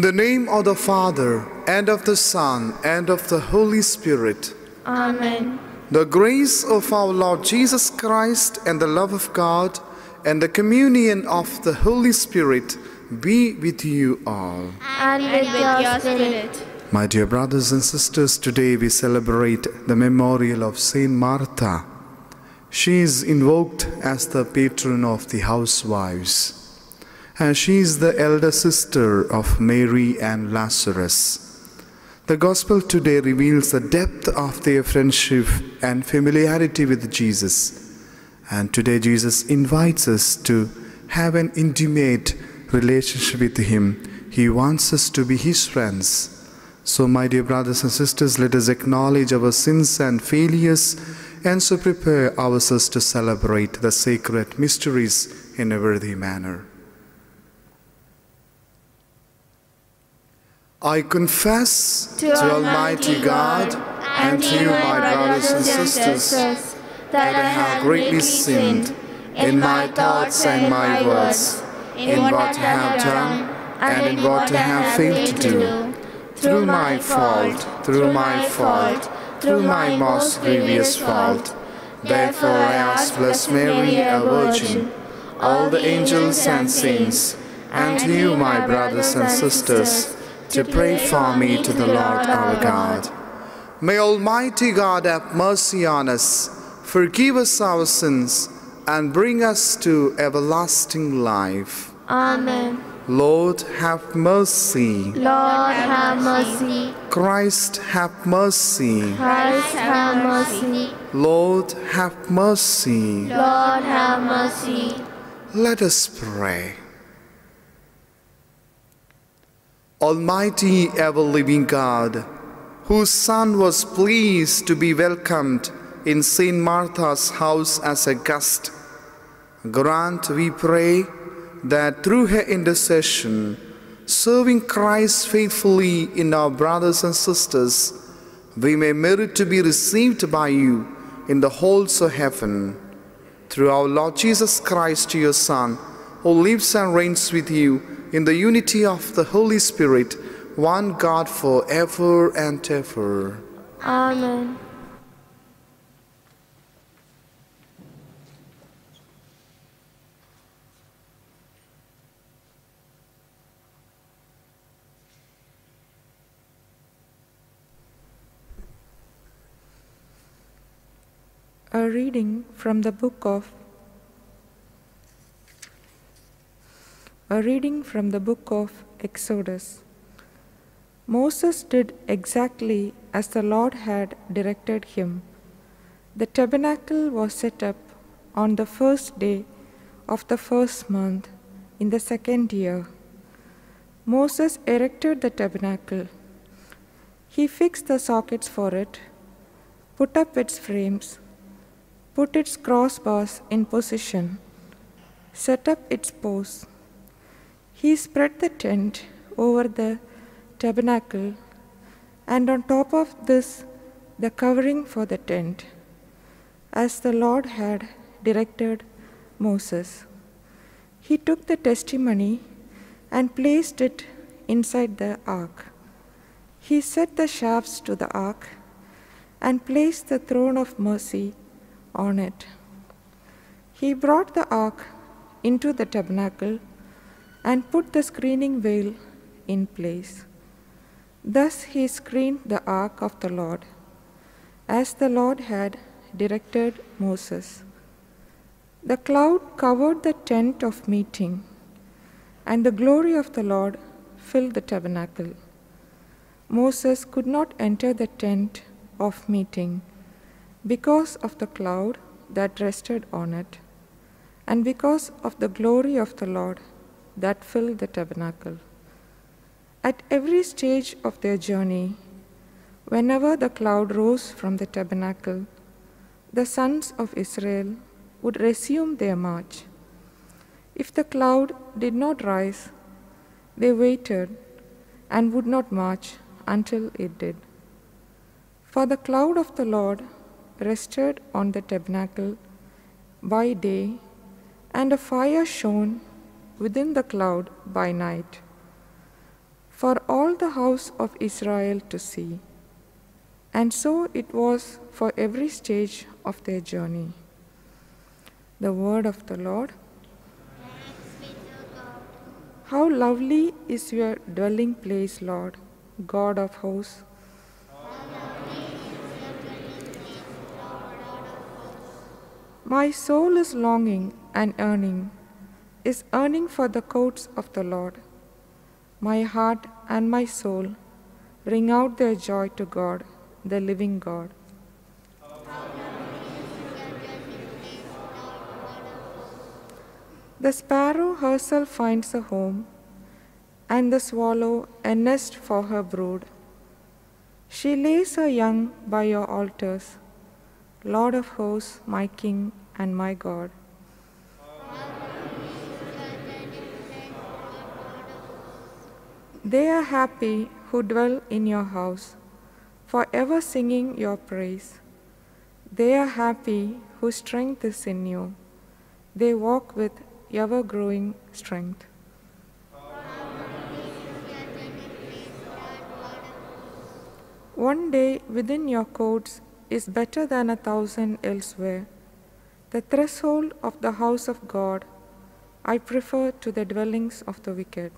In the name of the Father, and of the Son, and of the Holy Spirit, Amen. the grace of our Lord Jesus Christ, and the love of God, and the communion of the Holy Spirit be with you all. And with your spirit. My dear brothers and sisters, today we celebrate the memorial of Saint Martha. She is invoked as the patron of the housewives, and she is the elder sister of Mary and Lazarus. The Gospel today reveals the depth of their friendship and familiarity with Jesus. And today, Jesus invites us to have an intimate relationship with Him. He wants us to be His friends. So, my dear brothers and sisters, let us acknowledge our sins and failures and so prepare ourselves to celebrate the sacred mysteries in a worthy manner. I confess To Almighty God and to you, my brothers and sisters, that I have greatly sinned in my thoughts and my words, in what I have done and in what I have failed to do, through my fault, through my fault, through my most grievous fault. Therefore I ask Blessed Mary, a Virgin, all the angels and saints, and to you, my brothers and sisters, to pray for me to the Lord our God. May Almighty God have mercy on us, forgive us our sins, and bring us to everlasting life. Amen. Lord, have mercy. Lord, have mercy. Christ, have mercy. Christ, have mercy. Lord, have mercy. Lord, have mercy. Let us pray. Almighty ever living God, whose Son was pleased to be welcomed in St. Martha's house as a guest, grant, we pray, that through her intercession, serving Christ faithfully in our brothers and sisters, we may merit to be received by you in the halls of heaven. Through our Lord Jesus Christ, your Son, lives and reigns with you in the unity of the Holy Spirit, one God forever and ever. Amen. A reading from the book of A reading from the book of Exodus. Moses did exactly as the Lord had directed him. The tabernacle was set up on the first day of the first month in the second year. Moses erected the tabernacle. He fixed the sockets for it, put up its frames, put its crossbars in position, set up its posts. He spread the tent over the tabernacle, and on top of this, the covering for the tent, as the Lord had directed Moses. He took the testimony and placed it inside the ark. He set the shafts to the ark and placed the throne of mercy on it. He brought the ark into the tabernacle and put the screening veil in place. Thus he screened the ark of the Lord, as the Lord had directed Moses. The cloud covered the tent of meeting, and the glory of the Lord filled the tabernacle. Moses could not enter the tent of meeting because of the cloud that rested on it, and because of the glory of the Lord that filled the tabernacle. At every stage of their journey, whenever the cloud rose from the tabernacle, the sons of Israel would resume their march. If the cloud did not rise, they waited and would not march until it did. For the cloud of the Lord rested on the tabernacle by day, and a fire shone within the cloud by night. for all the house of Israel to see. And so it was for every stage of their journey. The word of the Lord. How lovely is your dwelling place, Lord, God of hosts. My soul is longing and yearning, is yearning for the courts of the Lord. My heart and my soul ring out their joy to God, the living God. The sparrow herself finds a home, and the swallow a nest for her brood. She lays her young by your altars, Lord of hosts, my King and my God. They are happy who dwell in your house, forever singing your praise. They are happy whose strength is in you. They walk with ever growing strength. One day within your courts is better than a thousand elsewhere. The threshold of the house of God I prefer to the dwellings of the wicked.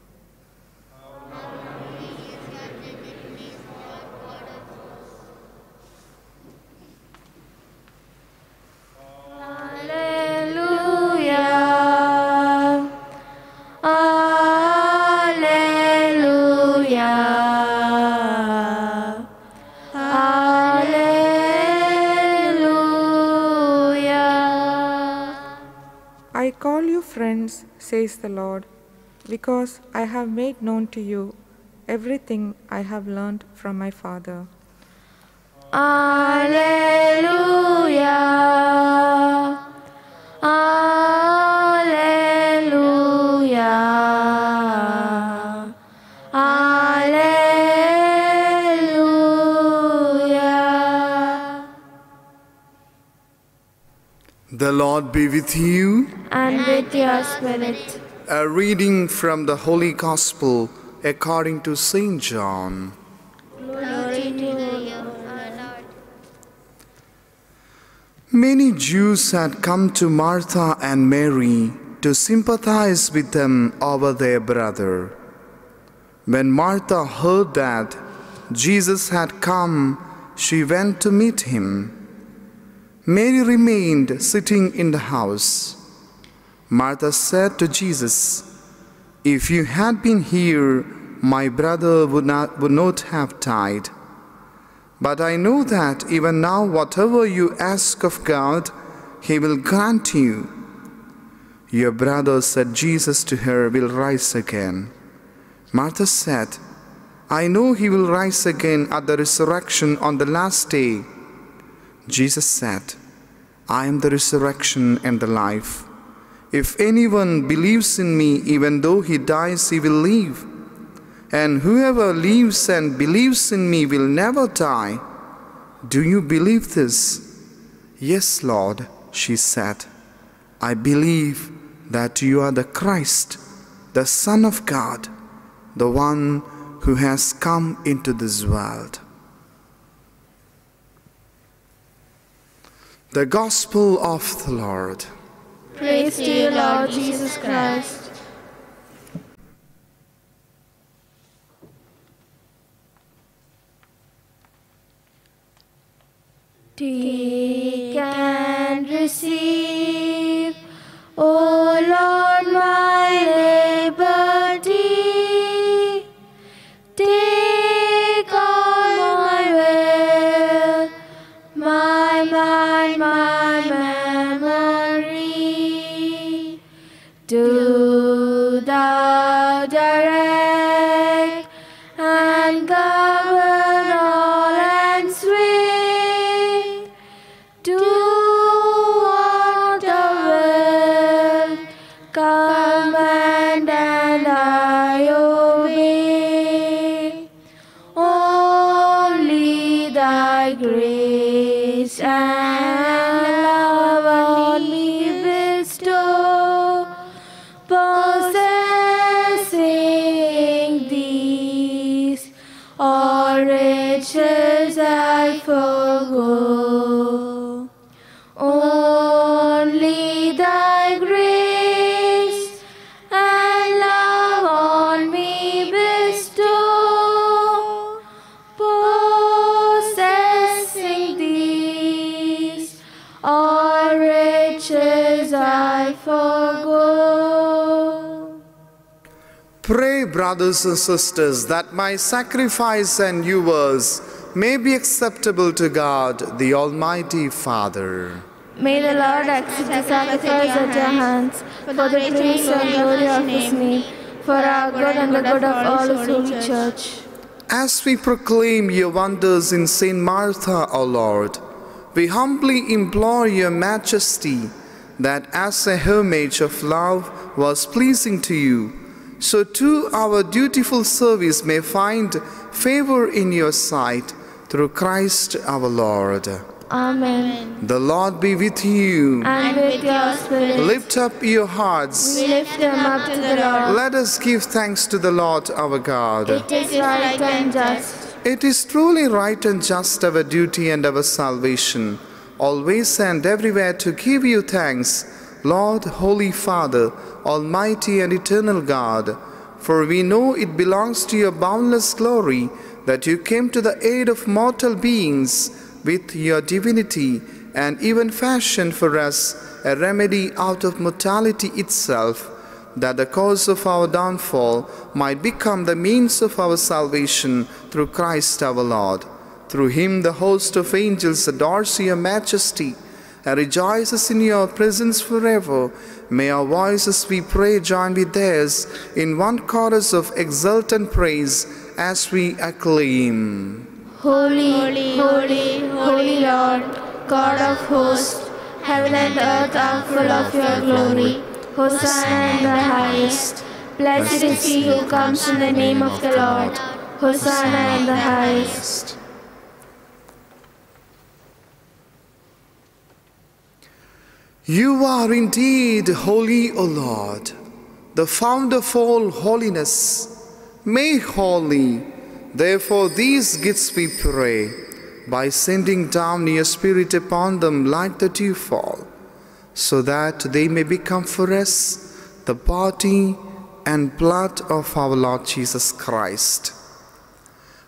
Because I have made known to you everything I have learned from my Father. Alleluia. Alleluia. Alleluia. The Lord be with you. And with your spirit. A reading from the Holy Gospel according to St. John. Glory to you, Lord. Many Jews had come to Martha and Mary to sympathize with them over their brother. When Martha heard that Jesus had come, she went to meet him. Mary remained sitting in the house. Martha said to Jesus, If you had been here, my brother would not, would not have died. But I know that even now, whatever you ask of God, He will grant you. Your brother, said Jesus to her, will rise again. Martha said, I know he will rise again at the resurrection on the last day. Jesus said, I am the resurrection and the life. If anyone believes in me, even though he dies, he will live. And whoever lives and believes in me will never die. Do you believe this? Yes, Lord, she said. I believe that you are the Christ, the Son of God, the one who has come into this world. The Gospel of the Lord. Praise to you, Lord Jesus Christ. Take and receive, brothers and sisters, that my sacrifice and yours may be acceptable to God, the Almighty Father. May the Lord accept the sacrifice at your hands for the praise and glory of his name, for our good and the good of all his holy church. As we proclaim your wonders in Saint Martha, O Lord, we humbly implore your majesty that as a homage of love was pleasing to you, so too our dutiful service may find favor in your sight through Christ our Lord. Amen. The Lord be with you. And with your spirit, Lift up your hearts. we lift them up to the Lord. Let us give thanks to the Lord our God. It is right and just. It is truly right and just our duty and our salvation, always and everywhere to give you thanks, Lord, Holy Father, Almighty and eternal God. For we know it belongs to your boundless glory that you came to the aid of mortal beings with your divinity and even fashioned for us a remedy out of mortality itself that the cause of our downfall might become the means of our salvation through Christ our Lord. Through him the host of angels adores your majesty and rejoices in your presence forever. May our voices, we pray, join with theirs in one chorus of exultant praise as we acclaim. Holy, holy, holy, holy Lord, God of hosts, heaven and earth are full of your glory. Hosanna in the highest. Blessed is he who comes in the name of the Lord. Hosanna in the highest. You are indeed holy, O Lord, the founder of all holiness. Make holy, therefore, these gifts we pray, by sending down your Spirit upon them like the dewfall, so that they may become for us the body and blood of our Lord Jesus Christ.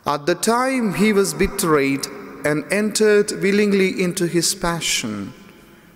At the time he was betrayed and entered willingly into his passion,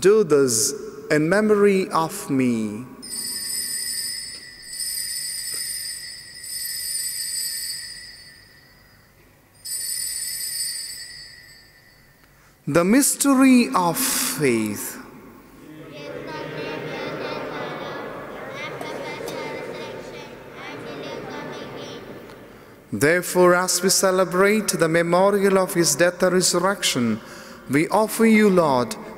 Do this in memory of me. The mystery of faith. Therefore, as we celebrate the memorial of his death and resurrection, we offer you, Lord,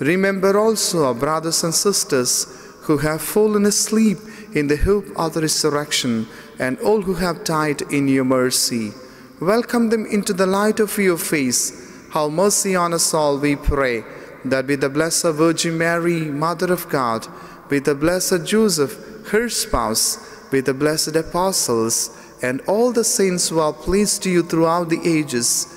Remember also our brothers and sisters who have fallen asleep in the hope of the resurrection and all who have died in your mercy. Welcome them into the light of your face Have mercy on us all, we pray, that with the Blessed Virgin Mary, Mother of God, with the Blessed Joseph, her spouse, with the blessed apostles, and all the saints who are pleased to you throughout the ages,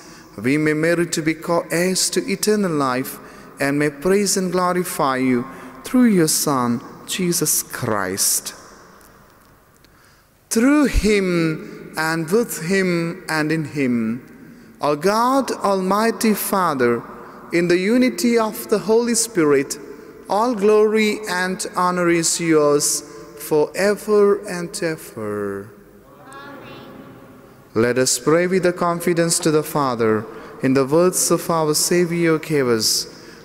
we may merit to be co-heirs to eternal life and may praise and glorify you through your Son, Jesus Christ. Through him and with him and in him, our God, Almighty Father, in the unity of the Holy Spirit, all glory and honor is yours forever and ever. Let us pray with the confidence to the Father in the words of our Savior gave us.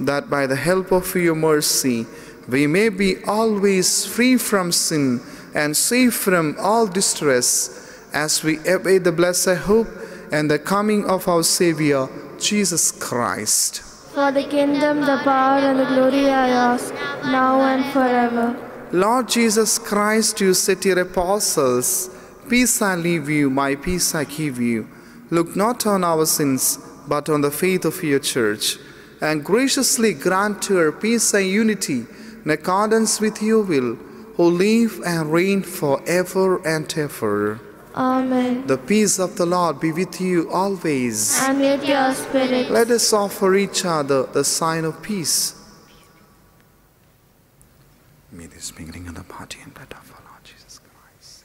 that by the help of your mercy we may be always free from sin and safe from all distress, as we await the blessed hope and the coming of our Savior, Jesus Christ. For the kingdom, the power, and the glory are yours, now and forever. Lord Jesus Christ, you said to your apostles, Peace I leave you, my peace I give you. Look not on our sins, but on the faith of your church, and graciously grant to her peace and unity in accordance with your will, who live and reign forever and ever. Amen. The peace of the Lord be with you always. And with your spirit. Let us offer each other the sign of peace. May this beginning of the body and blood of our Lord Jesus Christ.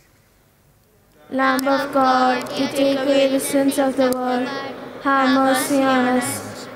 Lamb of God, you take away the sins of the world. Have mercy on us.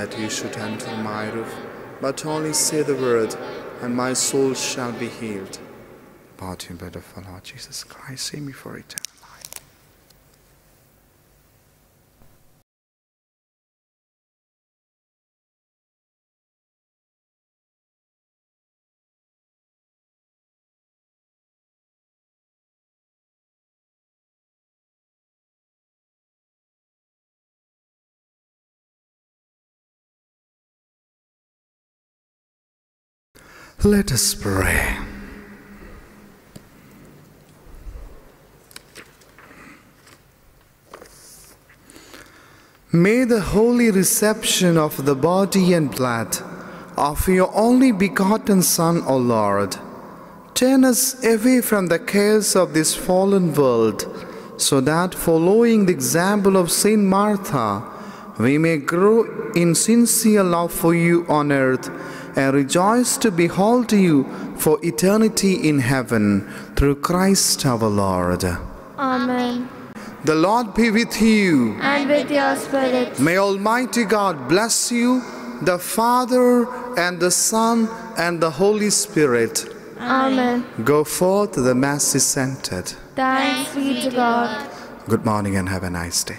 That you should enter my roof, but only say the word, and my soul shall be healed. Body and blood of our Lord Jesus Christ, save me for eternal Let us pray. May the holy reception of the body and blood of your only begotten Son, O Lord, turn us away from the cares of this fallen world, so that following the example of Saint Martha, we may grow in sincere love for you on earth and rejoice to behold you for eternity in heaven through Christ our Lord. Amen. The Lord be with you. And with your spirit. May Almighty God bless you, the Father and the Son and the Holy Spirit. Amen. Go forth, the Mass is entered. Thanks be to God. Good morning and have a nice day.